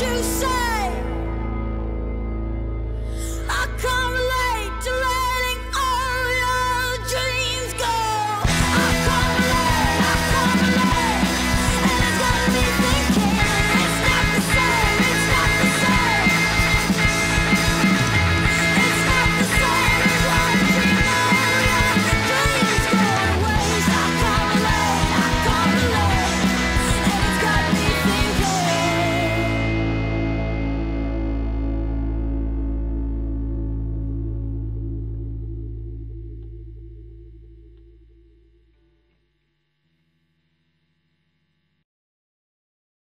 you say?